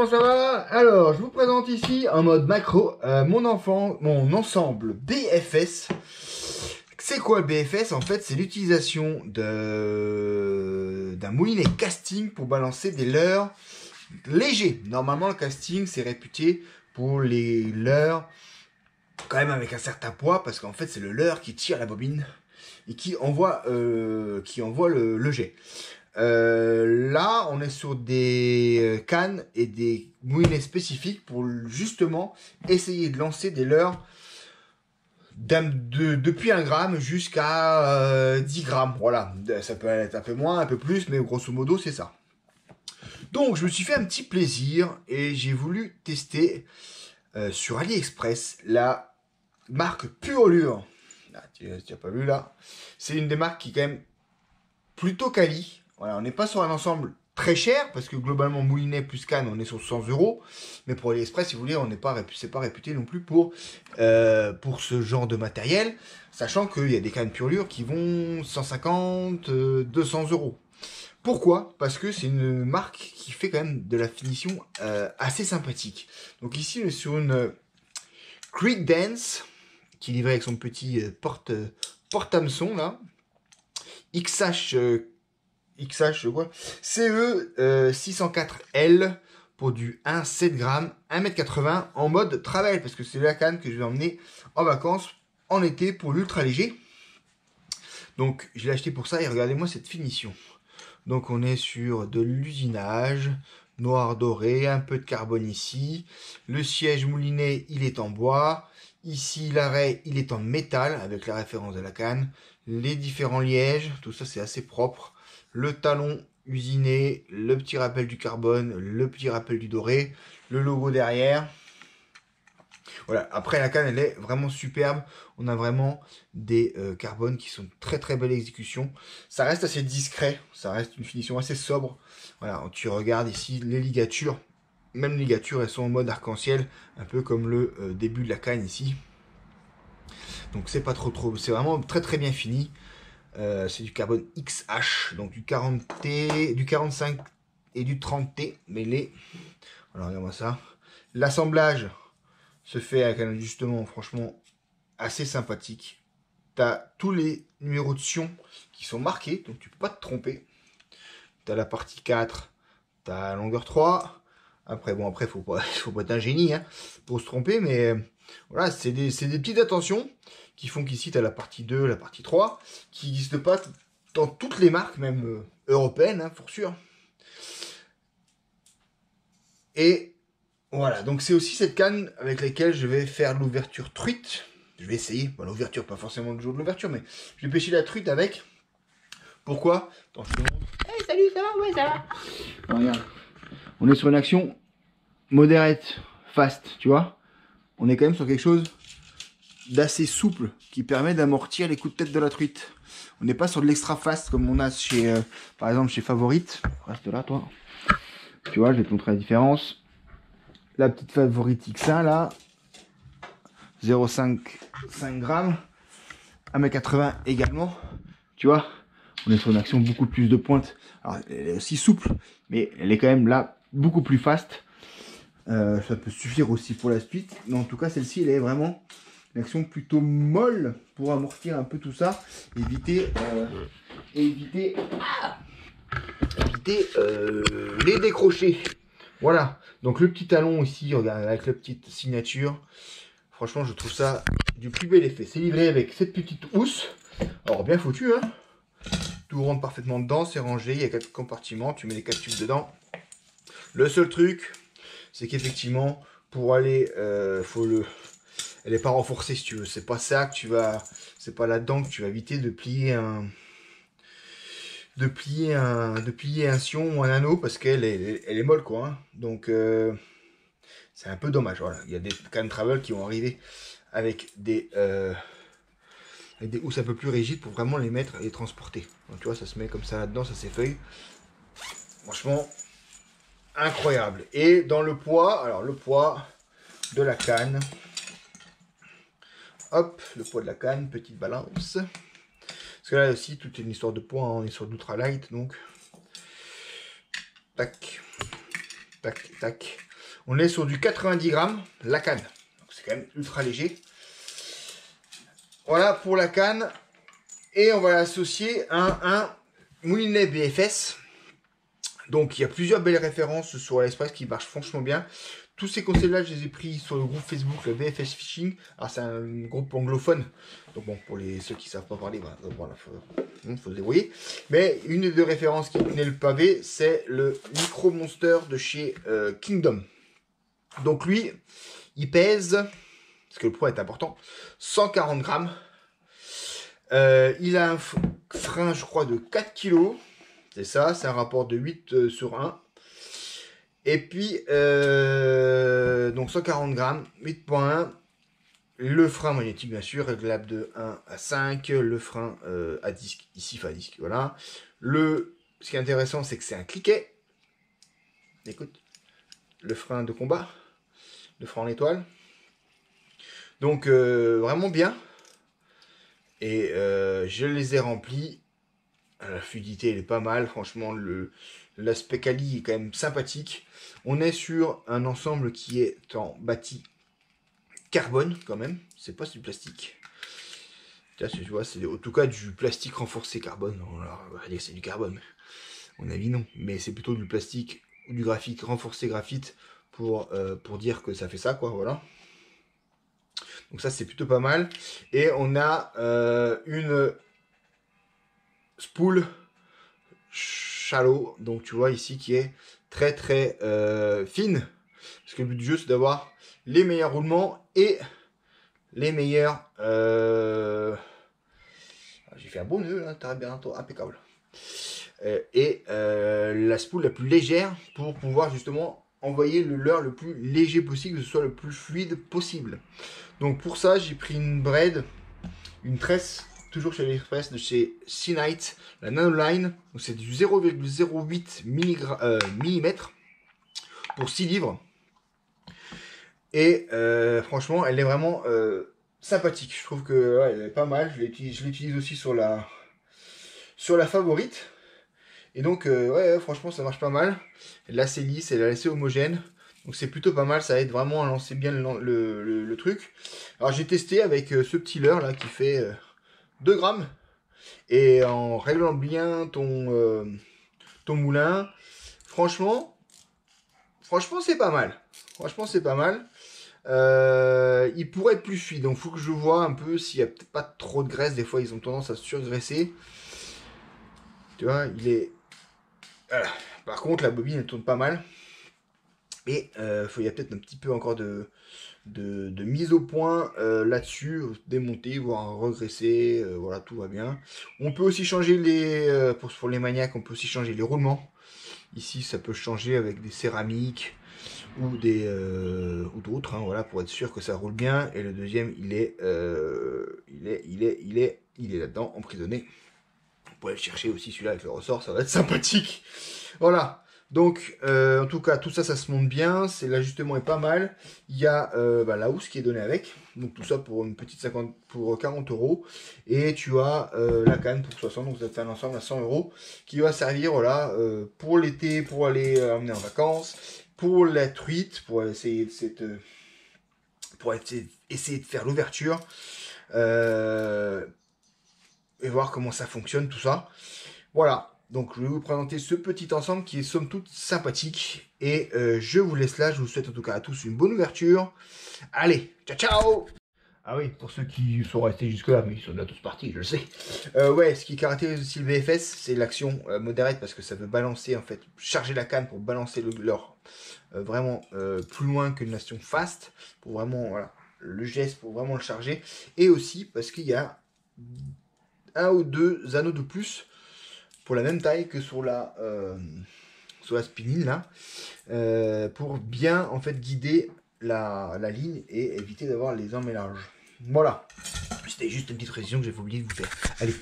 comment ça va? Alors, je vous présente ici en mode macro euh, mon enfant, mon ensemble BFS. C'est quoi le BFS En fait, c'est l'utilisation de d'un moulinet casting pour balancer des leurres légers. Normalement, le casting, c'est réputé pour les leurres quand même avec un certain poids, parce qu'en fait, c'est le leurre qui tire la bobine et qui envoie, euh, qui envoie le, le jet. Euh, là, on est sur des euh, cannes et des moulinets spécifiques pour justement essayer de lancer des leurres de, depuis 1 gramme jusqu'à euh, 10 grammes. Voilà, ça peut être un peu moins, un peu plus, mais grosso modo, c'est ça. Donc, je me suis fait un petit plaisir et j'ai voulu tester euh, sur AliExpress la marque Purolure. Ah, tu n'as pas vu là? C'est une des marques qui est quand même plutôt quali. Voilà, on n'est pas sur un ensemble très cher, parce que globalement, Moulinet plus Cannes, on est sur 100 euros. Mais pour AliExpress, si vous voulez, on n'est pas, c'est pas réputé non plus pour, euh, pour ce genre de matériel. Sachant qu'il y a des cannes Purolure qui vont 150, 200 euh, euros. Pourquoi? Parce que c'est une marque qui fait quand même de la finition euh, assez sympathique. Donc ici, on est sur une Creek Dance qui est livrée avec son petit porte porte hameçon là. XH XH, je crois. CE 604L pour du 1 7 grammes, 1m80 en mode travel parce que c'est la canne que je vais emmener en vacances en été pour l'ultra léger. Donc je l'ai acheté pour ça et regardez-moi cette finition. Donc on est sur de l'usinage, noir doré, un peu de carbone ici. Le siège moulinet, il est en bois. Ici, l'arrêt, il est en métal avec la référence de la canne. Les différents lièges, tout ça c'est assez propre le talon usiné, le petit rappel du carbone, le petit rappel du doré, le logo derrière. Voilà, après la canne elle est vraiment superbe. On a vraiment des euh, carbones qui sont très très belle exécution. Ça reste assez discret, ça reste une finition assez sobre. Voilà, tu regardes ici les ligatures. Même les ligatures elles sont en mode arc-en-ciel, un peu comme le euh, début de la canne ici. Donc c'est pas trop trop, c'est vraiment très très bien fini. Euh, c'est du carbone XH, donc du 40T, du 45 et du 30T mêlés. Alors regarde-moi ça. L'assemblage se fait avec un ajustement franchement assez sympathique. Tu as tous les numéros de sion qui sont marqués, donc tu peux pas te tromper. Tu as la partie 4, tu as la longueur 3. Après, bon, après, faut pas, faut pas être un génie hein, pour se tromper, mais voilà, c'est des, des petites attentions qui font qu'ici, tu as la partie 2, la partie 3, qui n'existent pas dans toutes les marques, même euh, européennes, hein, pour sûr. Et voilà, donc c'est aussi cette canne avec laquelle je vais faire l'ouverture truite. Je vais essayer, l'ouverture, pas forcément le jour de l'ouverture, mais je vais pêcher la truite avec. Pourquoi? Attends, je te montre. Hey, salut, ça va? Ouais, ça va. regarde, on est sur une action modérate, fast, tu vois On est quand même sur quelque chose d'assez souple qui permet d'amortir les coups de tête de la truite. On n'est pas sur de l'extra fast comme on a chez, euh, par exemple, chez Favorite. Reste là, toi. Tu vois, je vais te montrer la différence. La petite Favorite X1 là, 0,5 5 grammes, 1m80 également. Tu vois, on est sur une action beaucoup plus de pointe. Alors, elle est aussi souple, mais elle est quand même là beaucoup plus fast. Euh, ça peut suffire aussi pour la suite. Mais en tout cas, celle-ci, elle est vraiment une action plutôt molle pour amortir un peu tout ça, éviter, euh, éviter, éviter euh, les décrochés. Voilà, donc le petit talon ici, regarde, avec la petite signature. Franchement, je trouve ça du plus bel effet. C'est livré avec cette petite housse. Alors, bien foutu, hein Tout rentre parfaitement dedans, c'est rangé, il y a quatre compartiments, tu mets les quatre tubes dedans. Le seul truc, c'est qu'effectivement, pour aller, euh, faut le, elle n'est pas renforcée si tu veux. C'est pas ça que tu vas, c'est pas là-dedans que tu vas éviter de plier un, de plier un, de plier un sion ou un anneau parce qu'elle est, elle est molle quoi. Hein. Donc euh, c'est un peu dommage. Voilà, il y a des can travel qui vont arriver avec des, euh, avec des housses un peu plus rigides pour vraiment les mettre et les transporter. Donc tu vois, ça se met comme ça là-dedans, ça s'effeuille. Franchement, incroyable. Et dans le poids, alors le poids de la canne. Hop, le poids de la canne, petite balance. Parce que là aussi, tout est une histoire de poids, hein, on est sur l'ultra light, donc. Tac, tac, tac. On est sur du 90 grammes, la canne. C'est quand même ultra léger. Voilà pour la canne. Et on va l'associer à un moulinet BFS. Donc il y a plusieurs belles références sur AliExpress qui marchent franchement bien. Tous ces conseils-là, je les ai pris sur le groupe Facebook, le BFS Fishing. Alors, c'est un groupe anglophone. Donc, bon, pour les, ceux qui ne savent pas parler, voilà, il faut, se débrouiller. Mais une des références qui tenait le pavé, c'est le Micro Monster de chez euh, Kingdom. Donc, lui, il pèse, parce que le poids est important, 140 grammes. Euh, il a un frein, je crois, de 4 kg. C'est ça, c'est un rapport de 8 euh, sur 1. Et puis, euh, donc 140 grammes, 8.1. Le frein magnétique, bien sûr, réglable de 1 à 5. Le frein euh, à disque, ici, enfin à disque, voilà. Le, ce qui est intéressant, c'est que c'est un cliquet. Écoute, le frein de combat, le frein en étoile. Donc, euh, vraiment bien. Et je les ai remplis. La fluidité, elle est pas mal. Franchement, L'aspect quali est quand même sympathique. On est sur un ensemble qui est en bâti carbone quand même. C'est pas du plastique. Tu vois, c'est en tout cas du plastique renforcé carbone. on va dire que c'est du carbone. On a avis, non. Mais c'est plutôt du plastique ou du graphite renforcé graphite pour, euh, pour dire que ça fait ça, quoi. Voilà. Donc ça, c'est plutôt pas mal. Et on a euh, une spool donc tu vois ici qui est très très euh, fine. Parce que le but du jeu c'est d'avoir les meilleurs roulements et les meilleurs... Euh, ah, j'ai fait un bon nœud là, t'as bien impeccable. Euh, et la spool la plus légère pour pouvoir justement envoyer le leurre le plus léger possible, que ce soit le plus fluide possible. Donc pour ça, j'ai pris une braid, une tresse toujours chez l'Express de chez C-Night, la Nanoline. C'est du 0,08 mm pour 6 livres. Et euh, franchement, elle est vraiment euh, sympathique. Je trouve que elle est pas mal. Je l'utilise aussi sur la, sur la favorite. Et donc, euh, ouais, franchement, ça marche pas mal. Elle est assez lisse, elle est assez homogène. Donc c'est plutôt pas mal, ça aide vraiment à lancer bien le, le truc. Alors j'ai testé avec ce petit leurre là qui fait 2 grammes. Et en réglant bien ton, euh, ton moulin, franchement, franchement c'est pas mal. Franchement c'est pas mal. Euh, il pourrait être plus fluide, donc faut que je vois un peu s'il n'y a peut-être pas trop de graisse. Des fois ils ont tendance à surgraisser. Tu vois, il est... Par contre la bobine elle tourne pas mal. Et euh, il y a peut-être un petit peu encore de, de, mise au point euh, là-dessus, démonter, voire regresser, euh, voilà, tout va bien. On peut aussi changer les, euh, pour, les maniaques, on peut aussi changer les roulements. Ici, ça peut changer avec des céramiques ou des ou d'autres, hein, voilà, pour être sûr que ça roule bien. Et le deuxième, il est, il est, il est, il est, il est là-dedans, emprisonné. On pourrait le chercher aussi celui-là avec le ressort, ça va être sympathique. Voilà. Donc, euh, en tout cas, tout ça, ça se monte bien. C'est l'ajustement est pas mal. Il y a euh, bah, la housse qui est donnée avec. Donc tout ça pour une petite 50, pour 40 euros. Et tu as euh, la canne pour 60. Donc ça fait un ensemble à 100 euros qui va servir voilà pour l'été, pour aller emmener en vacances, pour la truite, pour essayer de cette, pour essayer de faire l'ouverture et voir comment ça fonctionne tout ça. Voilà. Donc je vais vous présenter ce petit ensemble qui est somme toute sympathique. Et euh, je vous laisse là. Je vous souhaite en tout cas à tous une bonne ouverture. Allez, ciao ciao ah oui, pour ceux qui sont restés jusque-là, mais ils sont déjà tous partis, je le sais. Euh, ouais, ce qui caractérise aussi le VFS, c'est l'action euh, modérée parce que ça veut balancer, en fait, charger la canne pour balancer le leurre vraiment plus loin qu'une action fast, pour vraiment, voilà, le geste pour vraiment le charger. Et aussi parce qu'il y a un ou deux anneaux de plus la même taille que sur la, euh, sur la spinning là, euh, pour bien en fait guider la, la ligne et éviter d'avoir les emmélanges. Voilà, c'était juste une petite précision que j'ai oublié de vous faire. Allez,